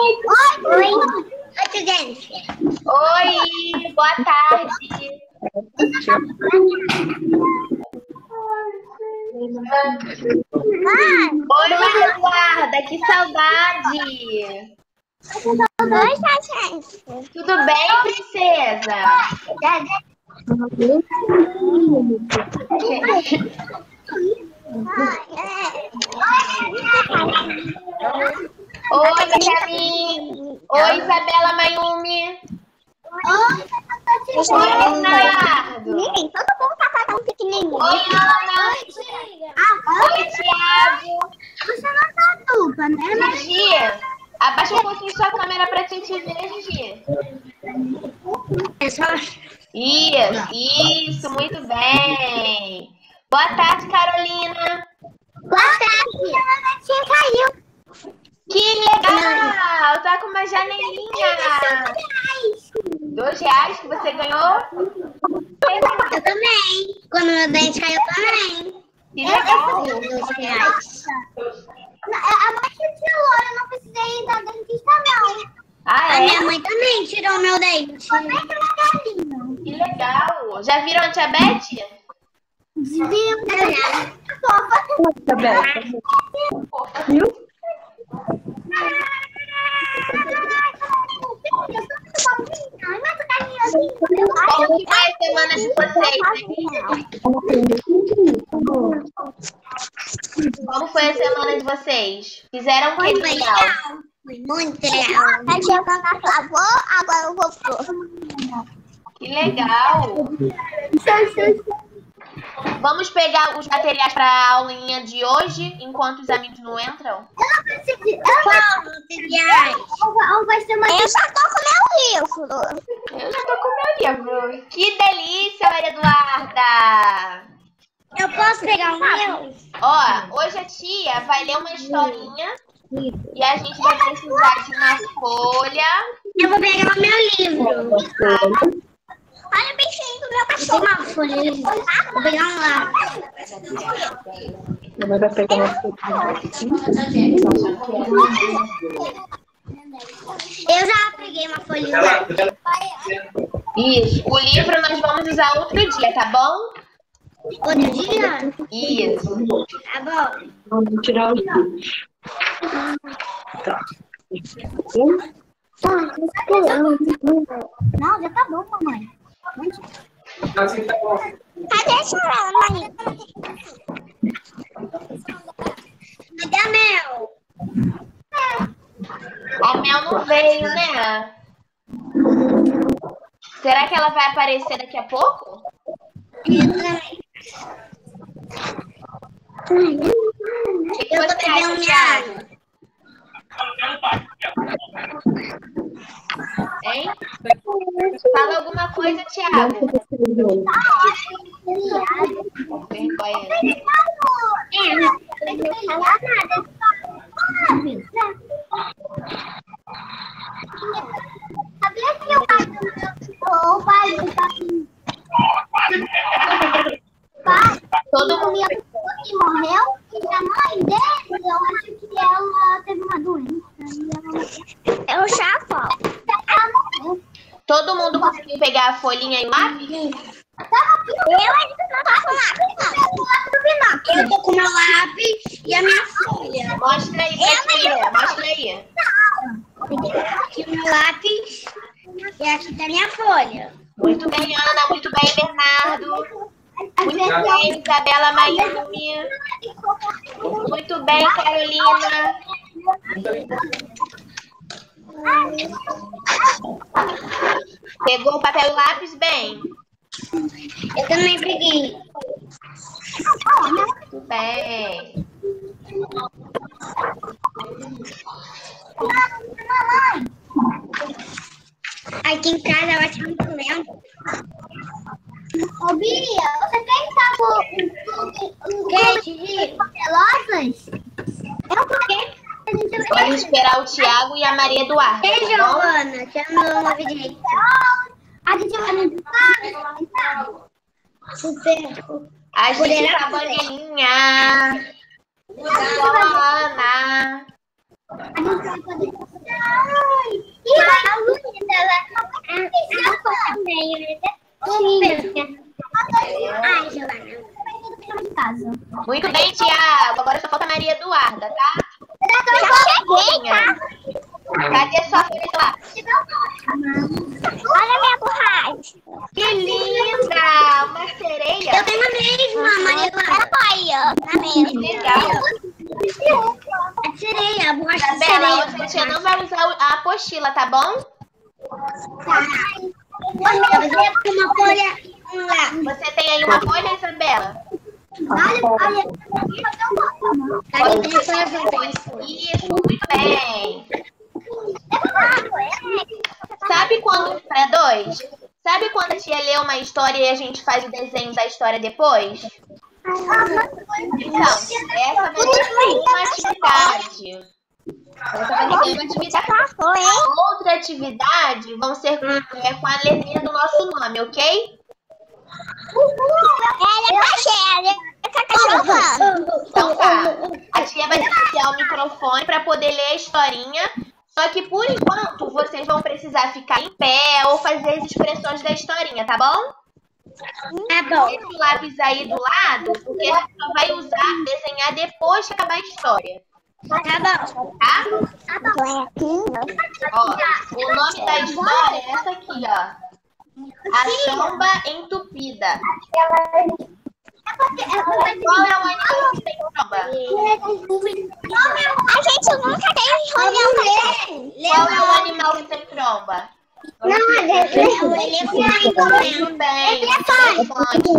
Oi. Oi, gente. Oi, boa tarde. Oi, Maria Eduarda, que saudade. Oi, gente. Tudo bem, princesa? Oi, Benjamin. Oi, Isabela Mayumi. Oi, Oi. Menino, todo mundo tá fazendo pequenininho. Oi, Ana. Oi, Thiago. Você não tá dupla, né? Gigi, abaixa um pouquinho sua câmera pra te ver, Gigi. Isso, isso, muito bem. Boa tarde, Carolina. Boa tarde. A tia caiu. Que legal! Tá com uma janelinha. Dois reais que você ganhou? Eu também. Quando meu dente caiu, eu também. Que legal. Dois reais. A mãe que tirou, eu não precisei ir da dentista, não. Ah, A é? minha mãe também tirou meu dente. Que legal. Já viram a tia Beth? Viu? Fofa. Como que foi a semana de vocês? Como foi a semana de vocês? Fizeram o que de legal? Foi muito legal. A tia Ana lavou, agora eu vou. Que legal. Vamos pegar os materiais para a aulinha de hoje, enquanto os amigos não entram? Qual materiais? Ou vai ser uma... Eu só tô com meu livro. Eu já tô com o meu livro. Que delícia, Maria Eduarda! Eu posso pegar o meu? Ó, hoje a tia vai ler uma historinha e a gente vai precisar de uma folha. Eu vou pegar o meu livro. Olha o bichinho do meu cachorro. Uma folha. Vou pegar um lá. Vai pegar uma Eu já peguei uma folhinha lá. Isso. O livro nós vamos usar outro dia, tá bom? Outro dia? Isso. Tá bom. Vamos tirar os vídeos. Tá. Não, já tá bom, mamãe. Cadê a mãe? Cadê a Mel? A Mel não veio, né? Será que ela vai aparecer daqui a pouco? O que, que Eu você acha, Thiago? Hein? Fala alguma coisa. Vergonha. Sabia que o pai do o pai do pai Todo mundo. que morreu e a mãe dele, eu acho que ela teve uma doença. Eu já falo. Ela morreu. Todo mundo conseguiu pegar a folhinha e o lápis? Eu ainda não tô com lápis. Eu tô com meu lápis e a minha folha. Mostra aí pra tia. Mostra aí. Aqui o meu lápis e aqui tá a minha folha. Muito bem, Ana. Muito bem, Bernardo. Muito bem, Isabela Mayumi. Muito bem, Carolina. Pegou o papel e lápis bem? Eu também peguei. Muito bem. Aqui em casa eu acho muito lento. Ô, Bia, você quer entrar com um queijo de papelosas? Eu quero. Vamos esperar o Tiago e a Maria Eduarda. Ei, Tá? Giovana, chama no direito. A gente vai no Super. A gente tá fazer. boninha. Ana. A gente vai poder. Cadê sua folha lá? Olha minha borracha. Que linda! Uma sereia. Eu tenho a mesma, Maria Clara. Olha, a Que mesma. legal. A sereia, a borracha de Isabela, sereia. você não vai usar a apostila, tá bom? Olha, eu tenho uma folha lá. Você tem aí uma folha, Isabela? Olha, olha. Pode deixar depois. Isso, muito bem. Sabe quando. Para dois? Sabe quando a tia lê uma história e a gente faz o desenho da história depois? Então, essa vai ser uma atividade. Essa vai ser uma atividade. Outra atividade vão ser é, com a letrinha do nosso nome, ok? Ela é. Ela é cachorro. Então tá. A tia vai desligar o microfone para poder ler a historinha. Só que por enquanto vocês vão precisar ficar em pé ou fazer as expressões da historinha, tá bom? Tá bom. Deixa o lápis aí do lado, porque a gente só vai usar, desenhar depois que acabar a história, Tá bom. tá? Tá bom. Ó, o nome da história é essa aqui, ó. A chamba entupida. Qual é o animal que tem chamba? A gente nunca tem reunião Qual é o animal que tem tromba? Não, é o elefante. Bem. Elefante.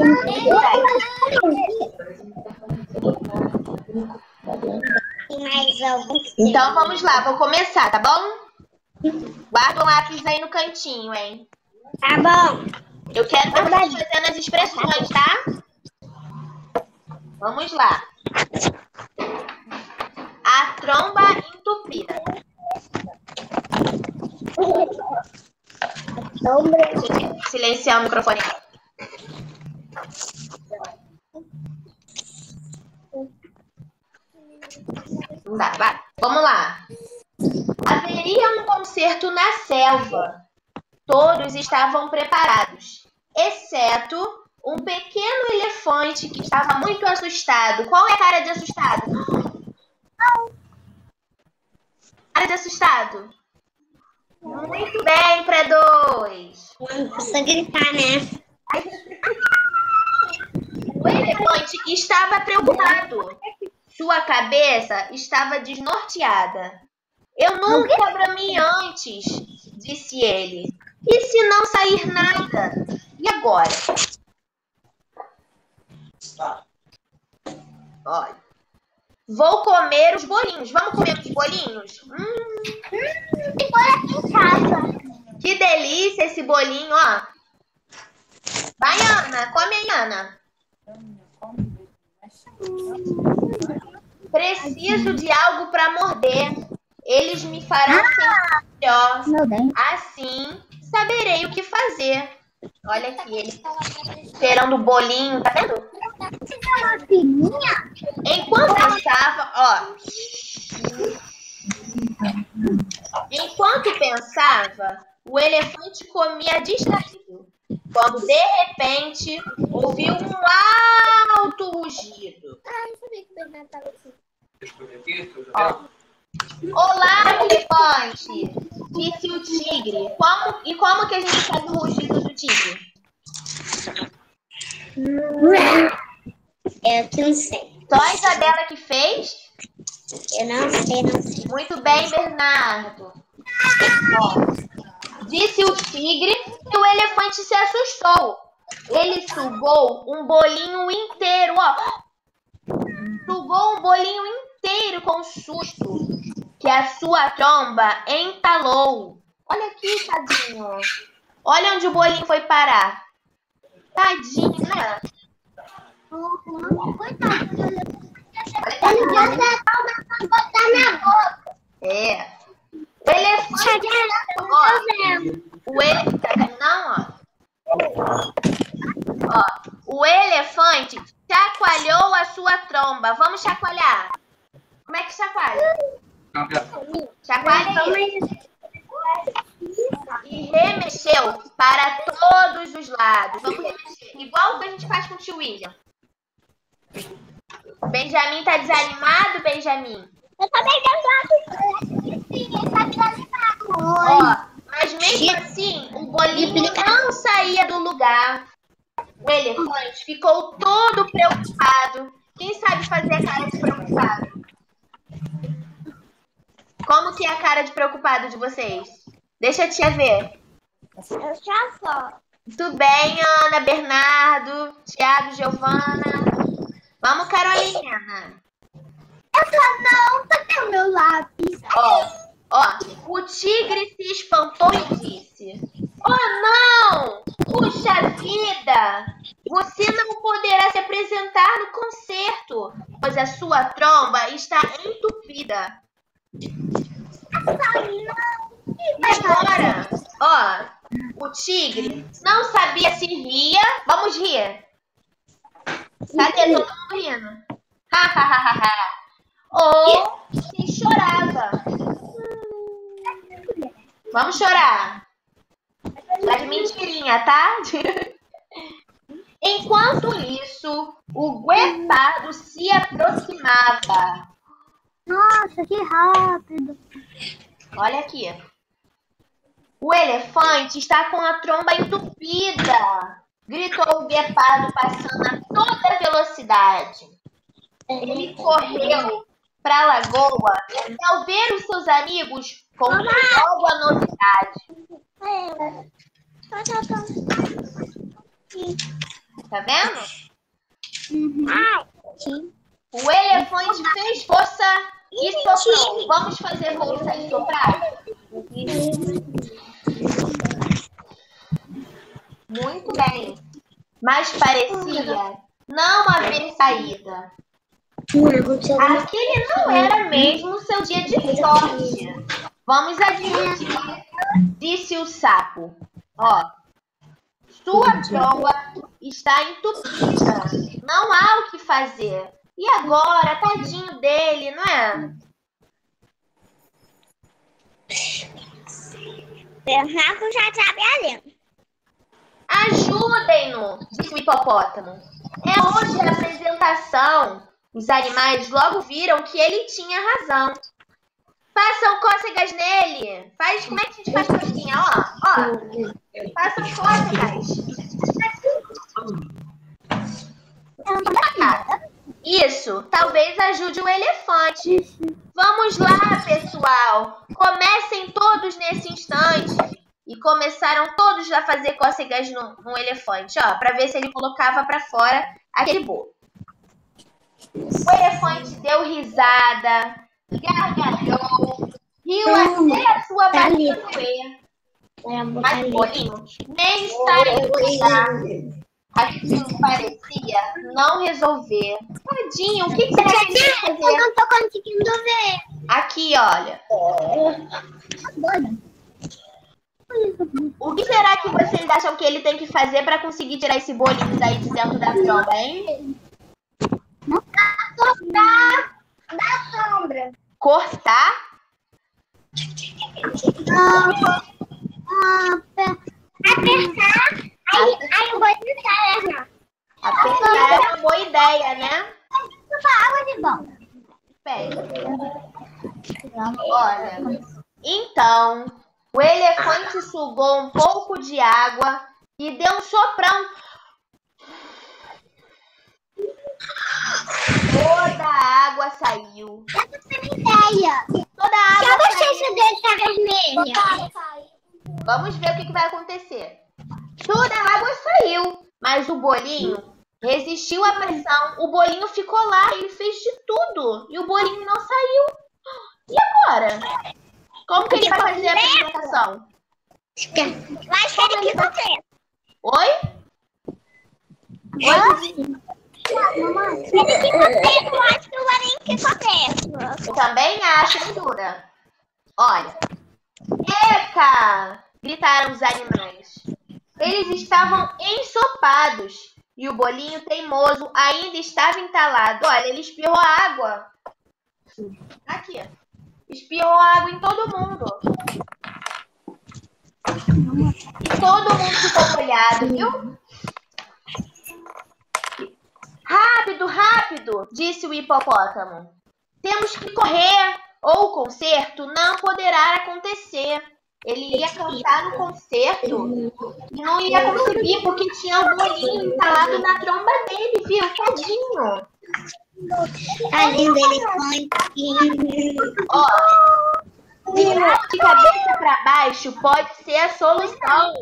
Então vamos lá, vou começar, tá bom? Guarda o lápis aí no cantinho, hein? Tá bom. Eu quero ver vocês fazendo as expressões, tá? Vamos lá. A tromba entupida. Silenciar o microfone. Dá. Vamos lá. Haveria um concerto na selva. Todos estavam preparados, exceto um pequeno elefante que estava muito assustado. Qual é a cara de assustado? Cara de assustado. Muito bem, para dois. Não precisa gritar, né? O elefante estava preocupado. Sua cabeça estava desnorteada. Eu nunca bramei antes, disse ele. E se não sair nada? E agora? Olha. Vou comer os bolinhos. Vamos comer os bolinhos? Hum, Tem folha aqui em casa. que delícia esse bolinho, ó. Vai, Ana. Come aí, Ana. Preciso de algo para morder. Eles me farão sentir melhor. Assim, saberei o que fazer. Olha aqui, ele esperando o bolinho, tá vendo? Enquanto pensava, ó. Enquanto pensava, o elefante comia distraído. Quando de repente ouviu um alto rugido. Ah, eu sabia que o Bernardo tava assim. Ó. Olá, elefante! Disse o tigre. Como, e como que a gente faz o rugido do tigre? Eu que não sei. Só a Isabela que fez? Eu não sei, não sei. Muito bem, Bernardo. Ó, disse o tigre e o elefante se assustou. Ele sugou um bolinho inteiro, ó. Sugou um bolinho inteiro com susto que a sua tromba entalou. Olha aqui, tadinho. Olha onde o bolinho foi parar. Tadinho, né? É. O elefante. O ele... Não, o elefante chacoalhou a sua tromba. Vamos chacoalhar. Como é que chacoalha? Chacoalha. E remexeu para todos os lados. Igual o que a gente faz com o tio William. Benjamin tá desanimado, Benjamin? Eu também ele tá desanimado. Ó, mas mesmo assim, o bolinho não saía do lugar. O elefante ficou todo preocupado. Quem sabe fazer a cara de preocupado? Como que é a cara de preocupado de vocês? Deixa a tia ver. Eu já só. Tudo bem, Ana, Bernardo, Thiago, Giovana. Vamos, Carolina. Eu só não, cadê o meu lápis? Ó, ó, o tigre se espantou e disse: Oh não! Puxa vida! Você não poderá se apresentar no concerto, pois a sua tromba está entupida. Agora, ó, o tigre não sabia se ria. Vamos rir. Cadê todo mundo rindo? Ha, ha, ha, ha, ha. Ou se chorava. Vamos chorar. Tá de mentirinha, tá? Enquanto isso, o guepardo se aproximava. Nossa, que rápido. Olha aqui. O elefante está com a tromba entupida. Gritou o guepardo passando a toda velocidade. Ele correu para a lagoa e ao ver os seus amigos contou logo a novidade. Tá vendo? O elefante fez força e soprou. Vamos fazer força e soprar? Muito bem. Mas parecia não haver saída. Aquele não era mesmo seu dia de sorte. Vamos admitir, disse o sapo. Ó, sua tromba está entupida. Não há o que fazer. E agora, tadinho dele, não é? Bernardo já sabe a. Ajudem-no, disse o hipopótamo. É hoje a apresentação. Os animais logo viram que ele tinha razão. Façam cócegas nele. Faz, como é que a gente faz cosquinha? Ó, ó. Façam cócegas. Isso, talvez ajude o elefante. Vamos lá, pessoal. Comecem todos nesse instante. E começaram todos a fazer cócegas no, no elefante, ó, para ver se ele colocava para fora aquele bolo. O elefante deu risada, gargalhou, riu até a sua barriga doer. Mas o bolinho nem está em lugar. Aquilo parecia não resolver. Tadinho, o que, que você quer Eu não tô conseguindo ver. Aqui, olha. O que será que vocês acham que ele tem que fazer para conseguir tirar esse bolinho daí de dentro da tromba, hein? Da, da sombra. Cortar? Apertar. Aí, eu vou tentar errar. Apertar é uma boa ideia, né? Água de volta. Pega. Olha, então, o elefante sugou um pouco de água e deu um soprão. Toda a água saiu. Ideia. Toda a Se a água bochecha saiu. dele tá vermelha. Vamos ver o que, que vai acontecer. Toda a água saiu, mas o bolinho resistiu à pressão. O bolinho ficou lá, ele fez de tudo e o bolinho não saiu. E agora? Como que ele vai fazer a apresentação? Que ele que você. Oi? Oi? Ele que você. Eu acho que o Marinho que você. Eu também acho dura. Olha. Eca! Gritaram os animais. Eles estavam ensopados e o bolinho teimoso ainda estava entalado. Olha, ele espirrou água. Aqui. Espirrou água em todo mundo. E todo mundo ficou molhado, viu? Rápido, rápido, disse o hipopótamo. Temos que correr, ou o concerto não poderá acontecer. Ele ia cantar no concerto e não ia conseguir porque tinha um bolinho instalado na tromba dele, viu? Tadinho. Tadinho do elefante. Ó, virar de cabeça para baixo pode ser a solução.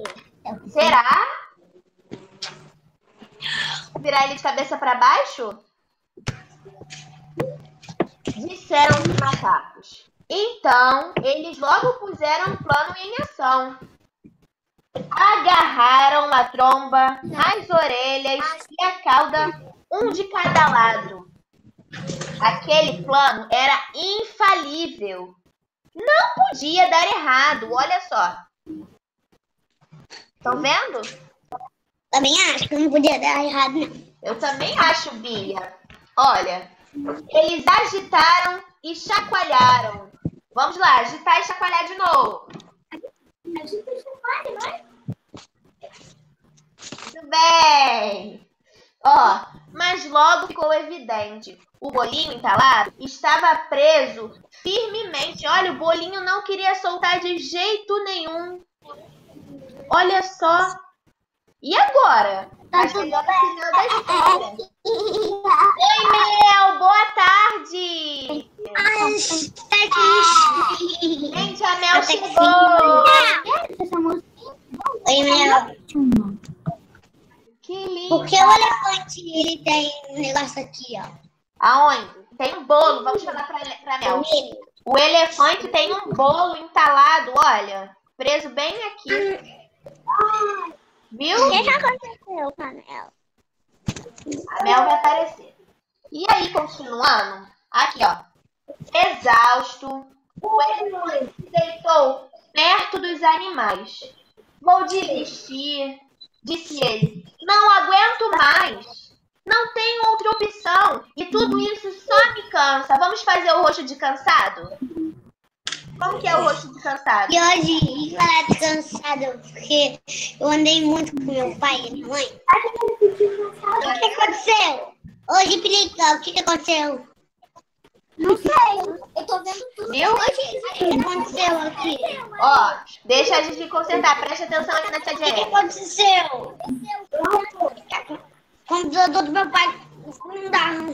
Será? Virar ele de cabeça para baixo? Disseram os macacos. Então, eles logo puseram um plano em ação. Agarraram a tromba, as orelhas e a cauda, um de cada lado. Aquele plano era infalível. Não podia dar errado, olha só. Estão vendo? Também acho que não podia dar errado, não. Eu também acho, Bia. Olha, eles agitaram e chacoalharam. Vamos lá, agitar e chacoalhar de novo. Muito bem. Ó, mas logo ficou evidente. O bolinho entalado estava preso firmemente. Olha, o bolinho não queria soltar de jeito nenhum. Olha só. E agora? Tá chegando o final da história. Oi, Mel, boa tarde. Gente, a Mel chegou. Oi, meu. Que lindo. Por que o elefante ele tem um negócio aqui, ó? Aonde? Tem um bolo. Vamos falar pra, pra Mel. O elefante tem um bolo entalado, olha. Preso bem aqui. Viu? O que, que aconteceu, Canela? A Mel vai aparecer. E aí, continuando, aqui, ó. Exausto, o elefante se deitou perto dos animais. Vou desistir, disse ele. Não aguento mais. Não tenho outra opção. E tudo isso só me cansa. Vamos fazer o rosto de cansado? Como que é o rosto de cansado? E hoje, falar de cansado, porque eu andei muito com meu pai e minha mãe. O que, que aconteceu? Hoje, explica, o que aconteceu? Não sei, eu tô vendo tudo. Viu? O que aconteceu aqui? Ó, deixa a gente concentrar. Preste atenção aqui na tia O que, aconteceu? O computador do meu pai não dá. não.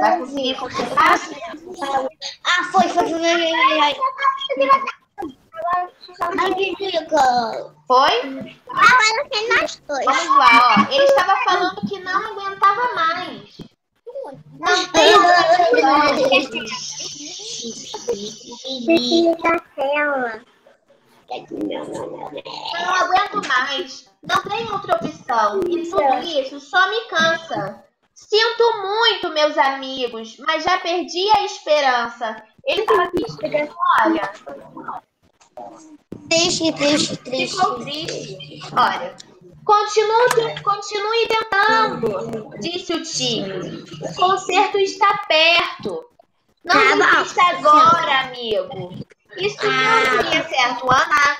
Vai conseguir concentrar? Ah, foi, foi, foi, foi, foi. Vamos lá, ó. Ele estava falando que não aguentava mais. Não tem Não aguento mais. Não tem outra opção. E tudo isso só me cansa. Sinto muito, meus amigos, mas já perdi a esperança. Ele estava triste. Olha, Triste, triste, triste. ficou triste. Olha, continue, continue tentando, disse o tigre. O concerto está perto. Não bom. desista agora, amigo. Isso não daria certo, Ana.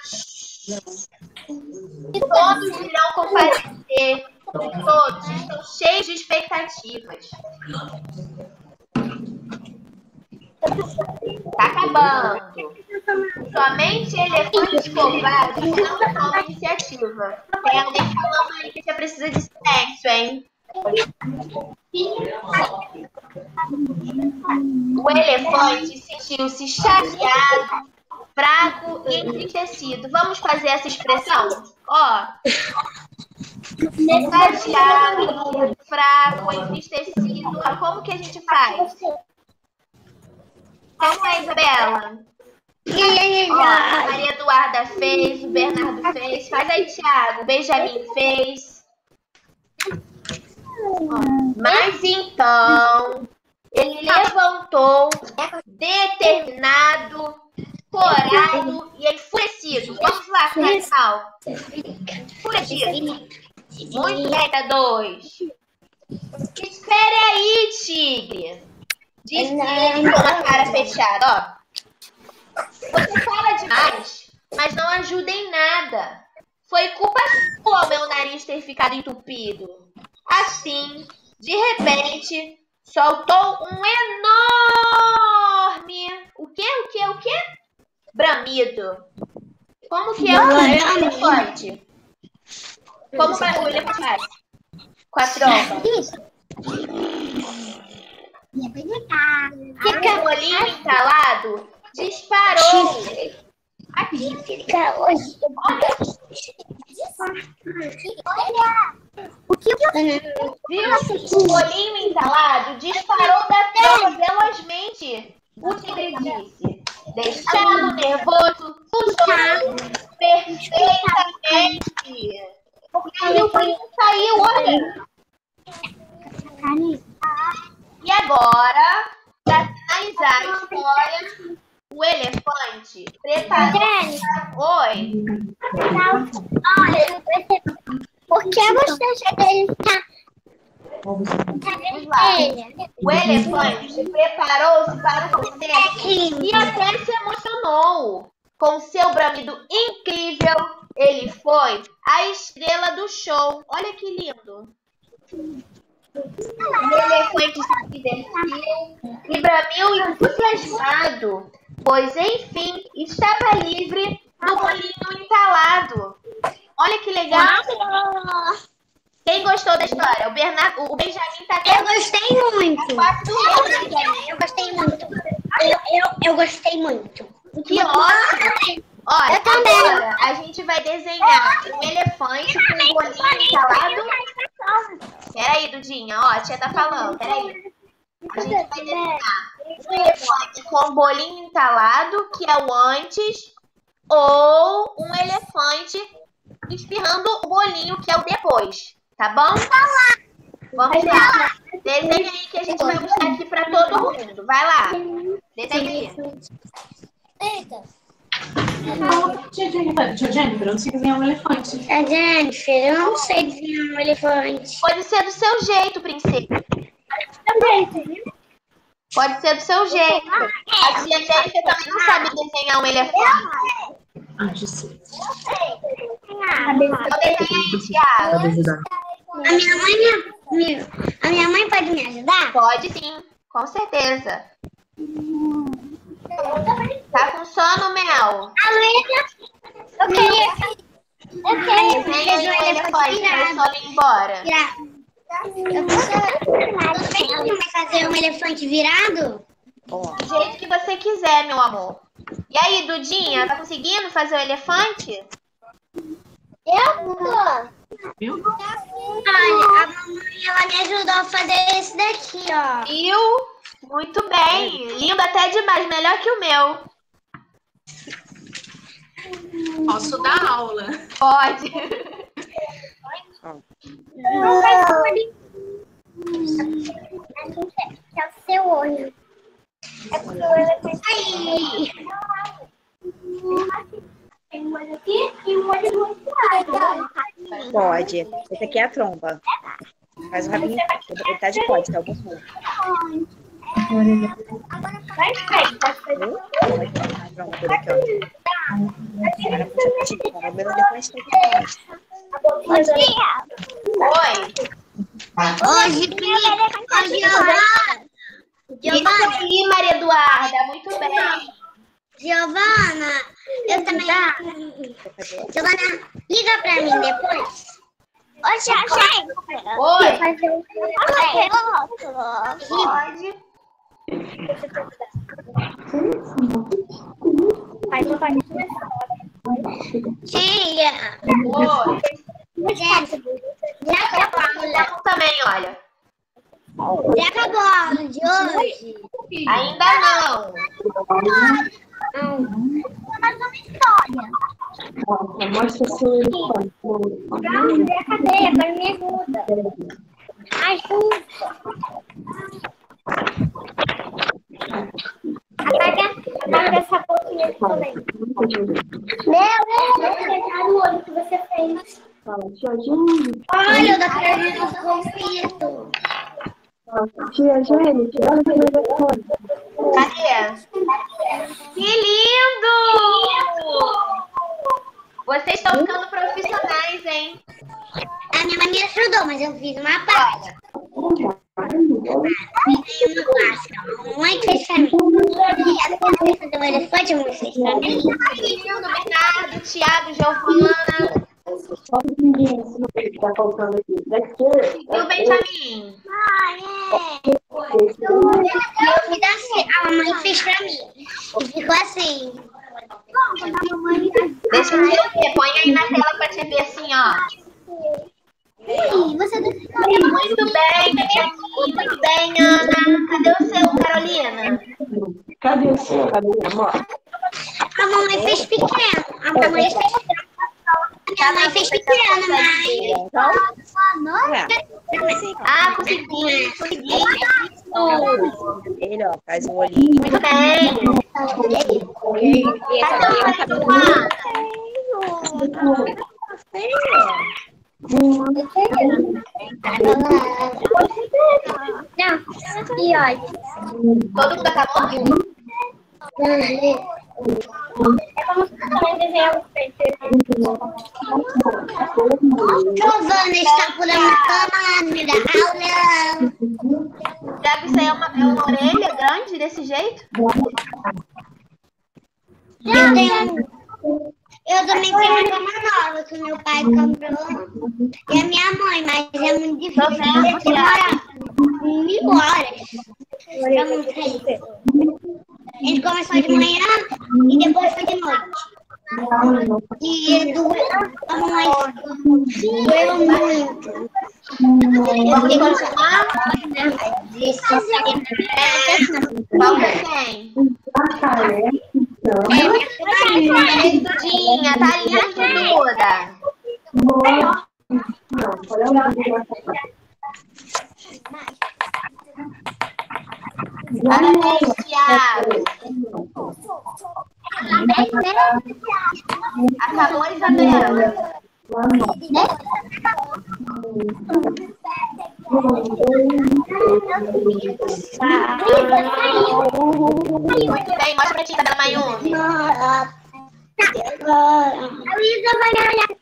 Todos irão comparecer. Todos estão cheios de expectativas. Tá acabando. Somente elefantes covardes não tomam iniciativa. Tem alguém falando aí que você precisa de silêncio, hein? O elefante sentiu-se chateado, fraco e entristecido. Vamos fazer essa expressão? Ó. Chateado, fraco, entristecido. Como que a gente faz? Como é, Isabela? Ó, a Maria Eduarda fez, o Bernardo fez. Faz aí, Thiago. O Benjamin fez. Ó, Mas então, ele levantou, determinado, corado e enfurecido. Vamos lá, Cacau. Enfurecido. Muito bem, dois. Espere aí, tigre. Disse ele com a cara fechada, ó. Você fala demais, mas não ajuda em nada. Foi culpa sua meu nariz ter ficado entupido. Assim, de repente, soltou um enorme. O quê? O quê? O quê? bramido. Como que é o elefante? Como vai o elefante faz? Com a tromba. Fica o bolinho entalado disparou. Aqui. Fica hoje. Olha. O que eu Viu? O bolinho entalado disparou da tromba velozmente. O tigre disse. Deixado, nervoso, funcionou perfeitamente. E aí o bolinho saiu, olha. E agora, para finalizar a história, o elefante preparou. Oi. Olha, por que você já dele tá? O elefante preparou-se para o sucesso e até se emocionou. Com seu bramido incrível, ele foi a estrela do show. Olha que lindo. E bramiu entusiasmado, pois enfim estava livre do bolinho entalado. Olha que legal. Quem gostou da história? O, Bernardo, o Benjamin tá Eu gostei muito. Eu gostei muito. Eu, eu, eu gostei muito. Que ótimo! Olha, Eu também. a gente vai desenhar um elefante com um bolinho entalado. Peraí, Dudinha, ó, a tia tá falando, peraí. A gente vai desenhar um elefante com bolinho entalado, que é o antes, ou um elefante espirrando o bolinho, que é o depois. Tá bom? Vamos lá. Desenha aí que a gente vai mostrar aqui pra todo mundo. Vai lá. Desenha aí. Tia Jennifer, tia Jennifer, eu não sei desenhar um elefante. A Jennifer, eu não sei desenhar um elefante. Pode ser do seu jeito, princesa. Pode ser do seu jeito. A tia Jéssica também não sabe desenhar um elefante. Ah, já sei. Então desenha aí, ajudar. A minha mãe, me, a minha mãe pode me ajudar? Pode sim, com certeza. Tá com sono, Mel? A Luísa, eu queria. Eu queria Desenha um um elefante o virado. sono ir embora. Eu vai fazer um elefante virado? Do jeito que você quiser, meu amor. E aí, Dudinha, tá conseguindo fazer o elefante? Eu tô. Viu? Olha, a mamãe ela me ajudou a fazer esse daqui, ó. Viu? Muito bem. Lindo até demais, melhor que o meu. Posso dar aula. Pode. Não vai ser É o seu olho. É porque o elefante. Aí. Tem um olho aqui e um olho outro lado. Pode. Esse aqui é a tromba. Faz o rabinho. Ele tá de pote, tá. Vai pode. Viu? Vai a tromba dele aqui, ó. Agora pra ti. O cabelo depois tem que. Bom dia. Oi. Hoje, Giovana. Giovana, Maria Eduarda. Muito bem. Giovana, eu também. Giovana, liga pra mim depois. Oi, Xaxai. Oi. Fazer um Pode. Tia, Oi. gente, já acabou. Tá bom também, olha. Já acabou de hoje. Ainda não. Mais uma história. Mostra seu A mamãe fez pequeno. A mamãe fez pequeno. Minha mãe fez pequeno, mas. Ah, consegui, consegui. Ele, ó, faz um olhinho. Muito bem. Cadê o cabelo? Não, e olha. Todo mundo acabou? 안녕. Parabéns, Thiago. Parabéns, né? Acabou, Isabela. Né? Vem, mostra pra ti, Isabela Mayumi. A Luísa vai olhar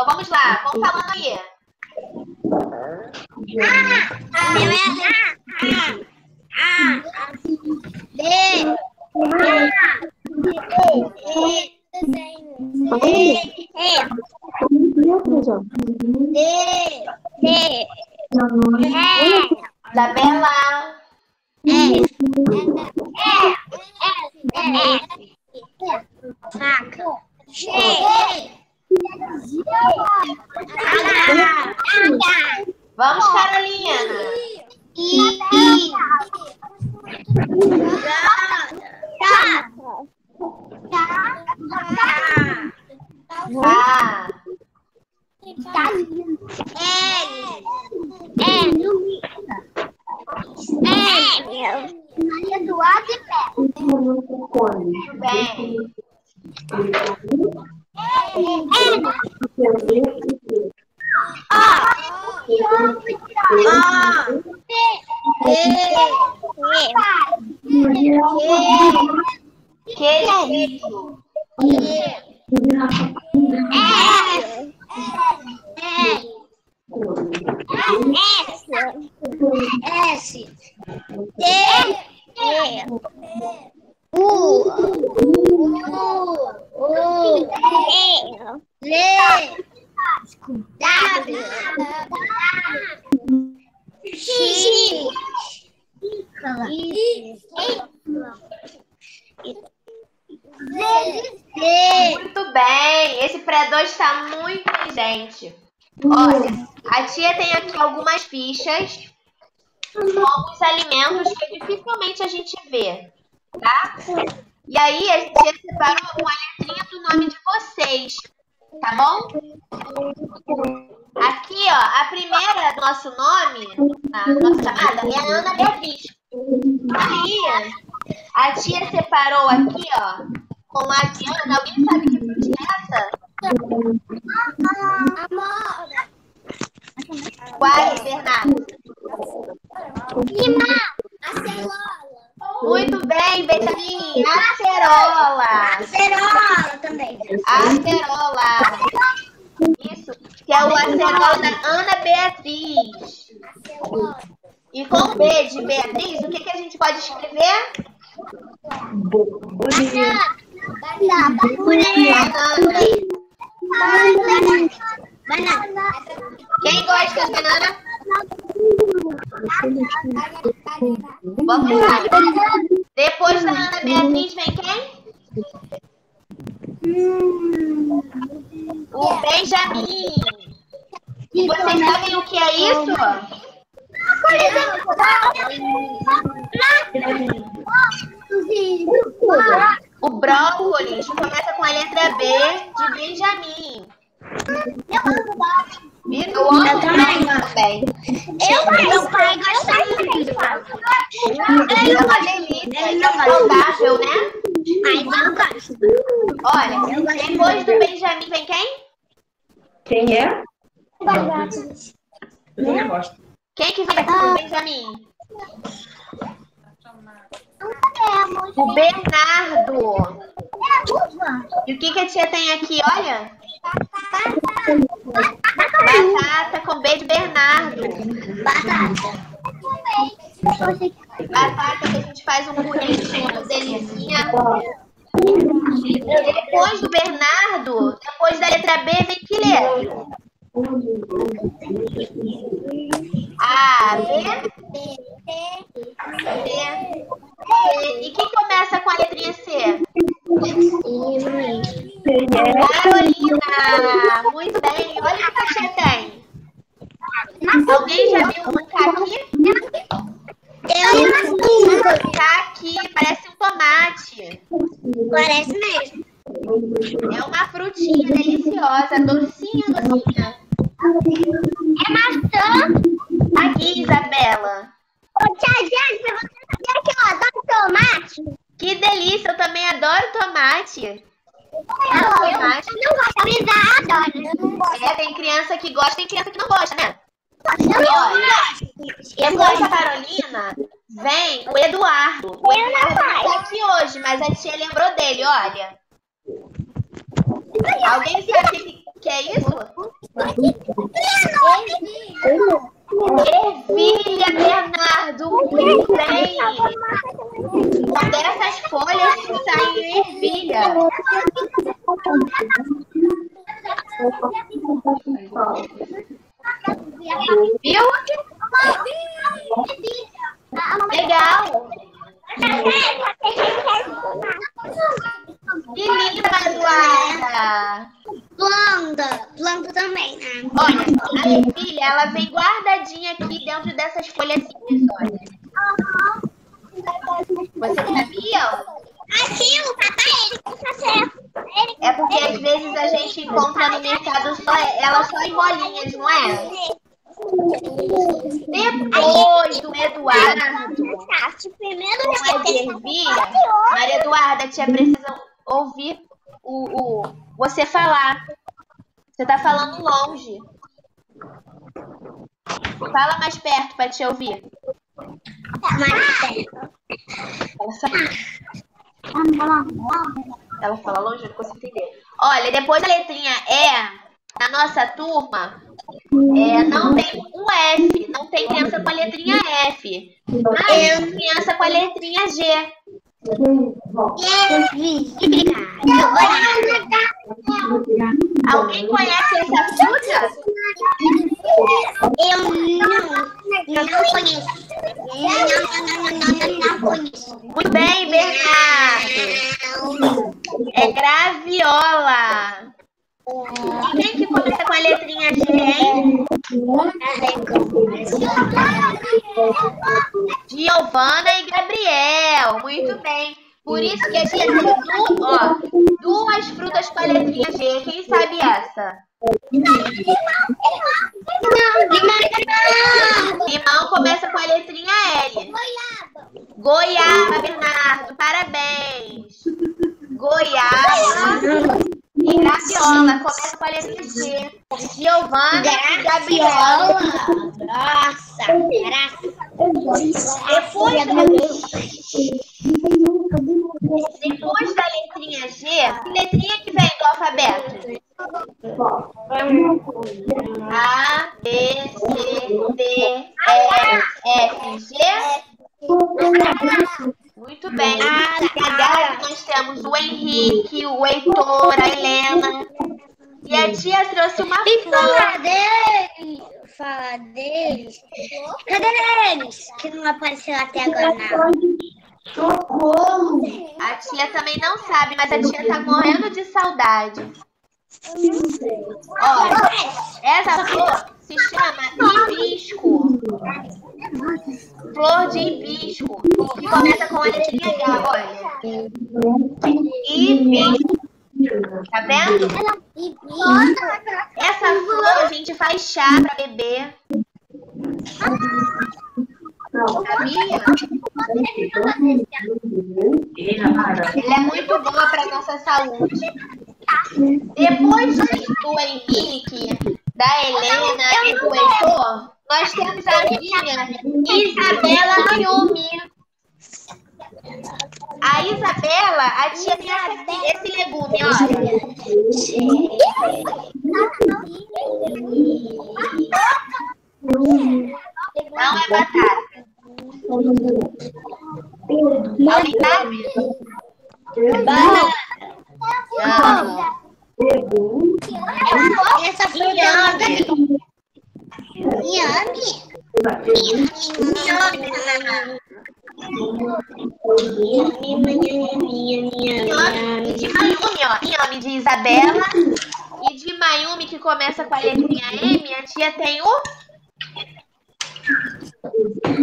Então vamos lá, vamos falando aí. Ah, ah, ah, ah. ah. V W X Muito bem, esse pré-2 está muito inteligente. Olha, a tia tem aqui algumas fichas com alguns alimentos que dificilmente a gente vê, tá? E aí, a tia separou uma letrinha do nome de vocês tá bom? Aqui, ó, a primeira do nosso nome, na nossa chamada, é a Ana Beatriz. Aí, a tia separou aqui, ó, com a Diana. Alguém sabe que fruta é essa? Amora. Quase, Bernardo. Lima. Acerola. Muito bem, Benjamin. Acerola. Acerola também. Acerola. Isso, que é o acerola da Ana Beatriz. Acerola. E com B de Beatriz, o que, que a gente pode escrever? Banana. Banana. Banana. Banana. Quem gosta de banana? Vamos lá. Depois da Ana Beatriz vem quem? O Benjamin. Vocês sabem o que é isso? O brócolis começa com a letra B de Benjamin. Eu amo Eu também. brócolis também. Eu, meu pai gosta muito. É uma delícia, é saudável, né? Mas eu gosto. Olha, depois do Benjamin vem quem? Quem é? Eu também gosto. Quem que vem depois do Benjamin? O Bernardo. E o que, que a tia tem aqui? Olha. Batata com B de Bernardo. Batata. Batata que a gente faz um purezinho, delicinha. E depois do Bernardo, depois da letra B, vem que letra? A, B, C. E quem começa com a letrinha C? Carolina! Muito bem. Olha o que a tia tem. Alguém já viu um caqui? Eu Caqui, parece um tomate. Parece mesmo. É uma frutinha deliciosa, docinha, docinha. É maçã. Aqui, Isabela. Ô, tia Jane, você sabia que eu adoro tomate? Que delícia, eu também adoro tomate. Eu, eu não gosto, mas eu adoro. Eu não gosto. É, tem criança que gosta, tem criança que não gosta, né? Eu não gosto. Eu Depois da gosto. Carolina, vem o Eduardo. O Eu não Eduardo não gosto. tá aqui hoje, mas a tia lembrou dele, olha. Alguém sabe o que, que é isso? Ervilha, Bernardo. Muito bem. São dessas folhas que saem ervilha. Viu? Legal. Que linda, Eduarda. Planta. Planta também, né? Olha, a ervilha, ela vem guardadinha aqui dentro dessas folhazinhas, olha. Vocês sabiam? Aqui o papai, ele precisa ser... Ele É porque às vezes a gente encontra no mercado só ela só em bolinhas, não é? Depois do Eduardo Primeiro Maria Eduarda, tia precisa ouvir o, o, você falar. Você tá falando longe. Fala mais perto pra te ouvir. Ela fala, ela fala longe, eu não consigo entender. Olha, depois da letrinha E, na nossa turma, é, não tem um F, não tem criança com a letrinha F. Mas tem criança com a letrinha G. Alguém conhece essa fruta? Eu não, não conheço. Não, não, não, não, não, conheço. Muito bem, Bernardo. Graviola. Quem que começa com a letrinha G, hein? Giovana e Gabriel. Muito bem. Por isso que a gente tem du ó, duas frutas com a letrinha G. Quem sabe essa? Limão começa com a letrinha L. Goiaba, Bernardo. Parabéns. Goiaba Graviola. Começa com a letra G. Giovana e Gabriel. Nossa, graça. Depois, depois da letrinha G, que letrinha que vem do alfabeto? A, B, C, D, E, F, G. Muito bem. Agora nós temos o Henrique, o Heitor, a Helena. E a tia trouxe uma flor. Fala deles. Fala deles. Cadê eles? Que não apareceu até agora, não. A tia também não sabe, mas a tia tá morrendo de saudade. Ó, essa flor se chama hibisco. Flor de hibisco. Que começa com a letrinha H, olha. Hibisco. Tá vendo? Essa flor a gente faz chá pra beber. Sabia? Ela é muito boa pra nossa saúde. Depois do Henrique, da Helena e do Heitor, nós temos a minha Isabela Mayumi. A Isabela, a tia tem essa- esse legume, olha. Não é batata. Alguém sabe? Não. Essa é de Mayumi, ó. Inhame de Isabela. E de Mayumi, que começa com a letrinha M, a tia tem o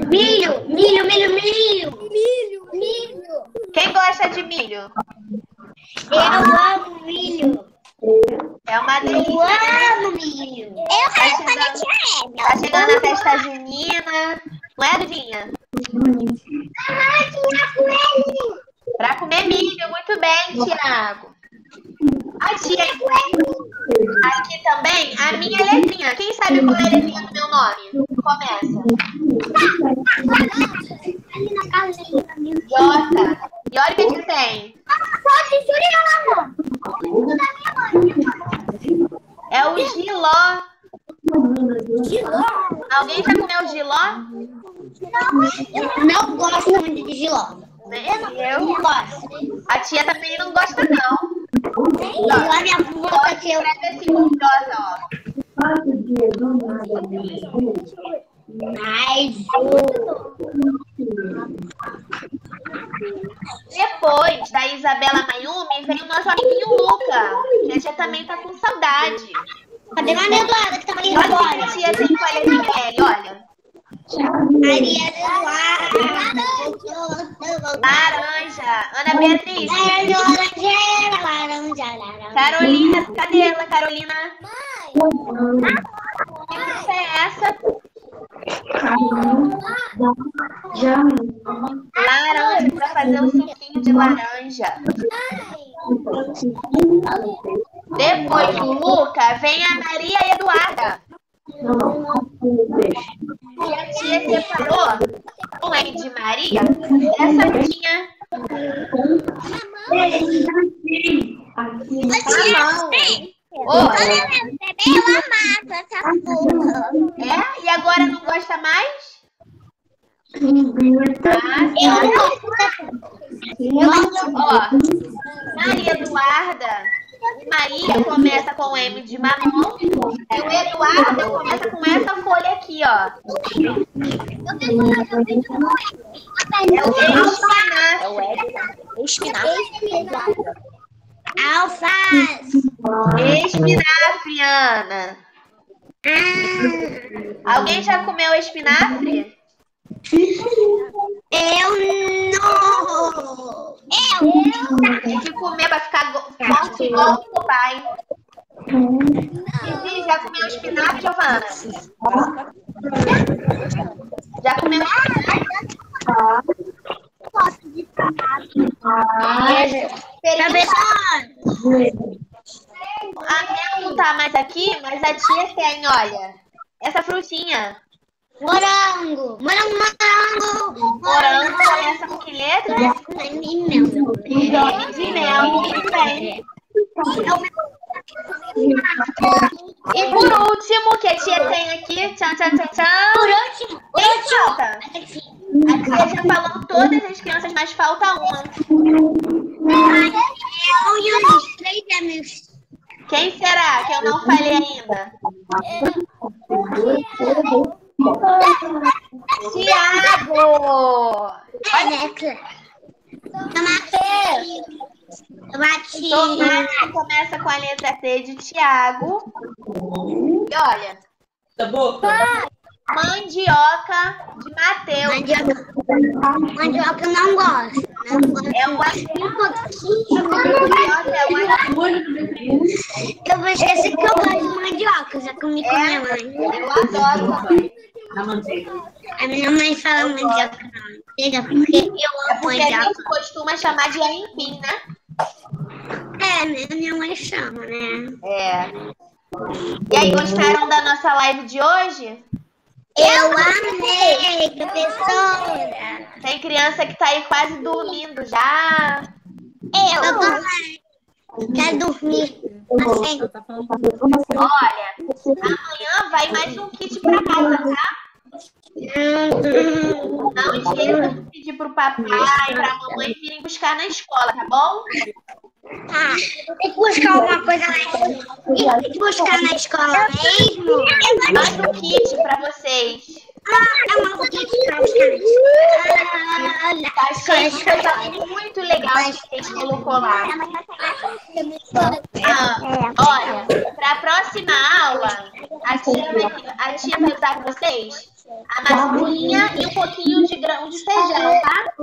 Milho, milho, milho, milho. Milho, milho. Quem gosta de milho? Eu amo milho. É uma Eu delícia. amo milho. Eu quero fazer a Tá chegando a festa junina. Não é, Duvinha? Pra comer milho. Muito bem, Tiago. A tia aqui também, a minha letrinha. Quem sabe qual é a letrinha do meu nome? Começa. Jota. E olha o que que tem. É o giló. Alguém já comeu giló? Não gosto muito de giló. Nem eu. Não gosto. A tia também não gosta, não. Minha que eu... Mas o... Depois da Isabela Mayumi, vem o nosso amiguinho Luca. Que tia também tá com saudade. Cadê a Eduarda que tava ali Olha que agora? a tia tem com a letrinha L, olha. Maria Eduarda. Laranja. Ana Beatriz. Laranja, laranja. Carolina, cadê ela, Carolina? Que fruta é essa? Laranja, pra fazer um suquinho de laranja. Depois do Luca, vem a Maria Eduarda. E a tia separou com M de Maria essa frutinha. Mamão. Ô, Eu amava essa fruta. é? E agora não gosta mais? Ah, Eu gosto. Ó, Maria Eduarda. Maria começa com M de mamão. E o Eduardo começa com essa folha aqui, ó. É o espinafre. Alface. Mariana. Alguém já comeu espinafre? Eu não. Eu. Tem que comer pra ficar forte igual o pai. Zizi, já comeu espinafre, Giovana? Já comeu espinafre? Gosto de Professor. A minha não tá mais aqui, mas a tia tem, olha. Essa frutinha. Morango. Morango, morango. Morango começa com que letra? Mel. De mel, muito bem. E por último, que a tia tem aqui, tchan, tchan, tchan, tchan. Por último, por último. A tia já falou todas as crianças, mas falta uma. Eu e os três amigos. Quem será que eu não falei ainda? Tiago! Alexa. Tomate. Tomate. Tomate começa com a letra T de Tiago. E olha, Da boca? mandioca de Mateus. Mandioca. Mandioca eu não gosto. Não gosto. É Um pouquinho. mandioca, é. Eu vou esquecer que eu gosto de mandioca. Já comi com minha mãe. Eu adoro também. Na manteiga. A minha mãe fala mandioca não. Entendeu? Porque eu É amo porque a mandioca. gente costuma chamar de aipim, né? É, minha mãe chama, né? É. E aí, gostaram da nossa live de hoje? Eu amei, professora. Tem criança que tá aí quase dormindo já. Eu também. Quero dormir. Assim. Olha, amanhã vai mais um kit pra casa, tá? Não esqueça de pedir pro papai e pra mamãe virem buscar na escola, tá bom? Tá. Tem que buscar alguma coisa na escola. Tem que buscar na escola mesmo. Manda um kit pra vocês. Ah, é uma escola. Tá coisa muito legal que a gente colocou lá. Ah, olha, pra próxima aula, a tia vai, a tia vai usar com vocês a massinha e um pouquinho de grão de feijão, tá?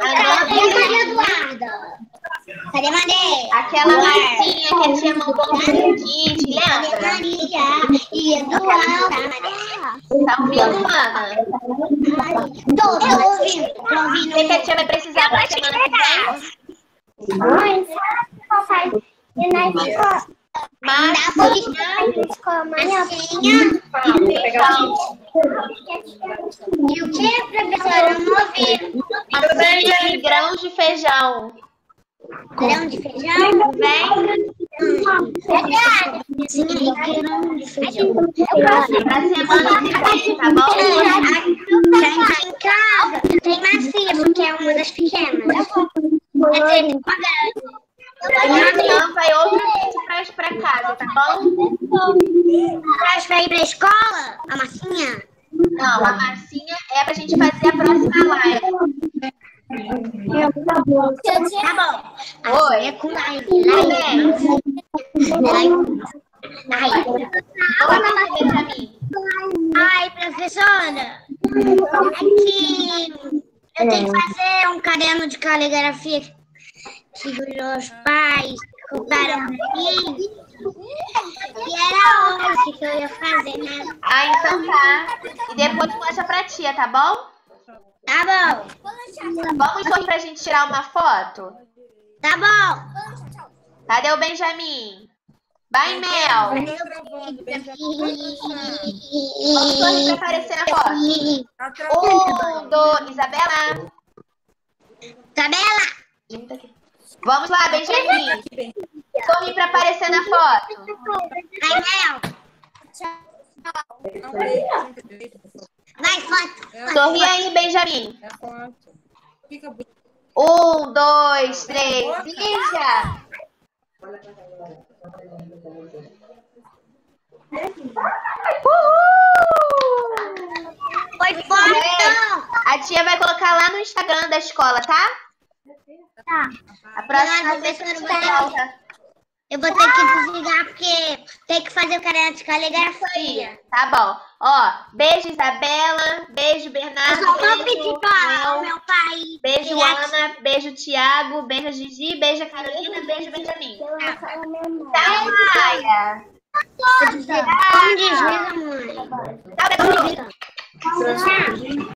A Maria Eduarda? Cadê a Maria? Aquela massinha que a tia mandou no kit, Cadê lembra? Maria e Eduarda? Tá ouvindo, mana? Tô, tô ouvindo. Tô O ouvindo. que que a tia vai precisar pra semana que vem? Mãe, papai. E na escola? Massinha, Massinha. E o que, professora? Eu não ouvi. Massinha e grãos de feijão. Grão de feijão? Vem grão de feijão. pra semana que vem, tá bom? Já em casa tem massinha, porque é uma das pequenas. É tem uma grande. Amanhã vai outro kit pra, pra casa, tá bom? Traz pra ir pra escola? A massinha? Não, a massinha é pra gente fazer a próxima live. Tá bom. Oi. É com. Ai, professora. Aqui eu tenho que fazer um caderno de caligrafia que meus pais compraram pra mim. E era hoje que eu ia fazer, né? Ah, então tá. E depois mostra pra tia, tá bom? Tá bom. Vamos hoje pra gente tirar uma foto? Tá bom. Cadê o Benjamin? Vai, Mel. Vamos hoje pra aparecer na foto. Um, dois, Isabela. Tabela. Vamos lá, Benjamin. Sorri pra aparecer na foto. Vai, Mel. Vai, foto. Sorri aí, Benjamin. Fica Um, dois, três, beija! Uhul! Foi foto. A tia vai colocar lá no Instagram da escola, tá? Tá. A próxima vez que gente volta. Eu vou ter que desligar porque tem que fazer o cara de caligrafia. Tá bom. Ó, beijo, Isabela. Beijo, Eu Bernardo. só vou Beijo, pedir para o meu pai. Beijo, Ana. Beijo, Tiago. Beijo, Gigi. Beijo, Carolina. Beijo, Benjamin. Tchau, Maia. Tchau. Transferir.